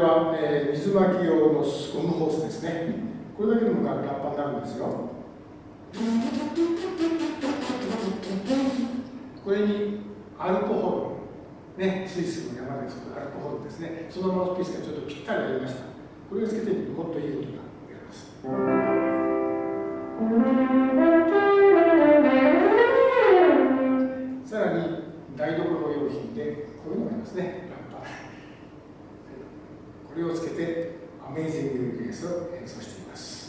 では、えー、水巻き用のゴムホースですね。これだけでもラッパになるんですよ。これにアルコホールねスイスの山で作るアルコホールですね。そのマウスピースがちょっとぴったりありました。これをつけてみるともっといい音が出ます。さらに台所用品でこういうのがありますね。ラッパ。これをつけてアメイジング・グレースを演奏しています。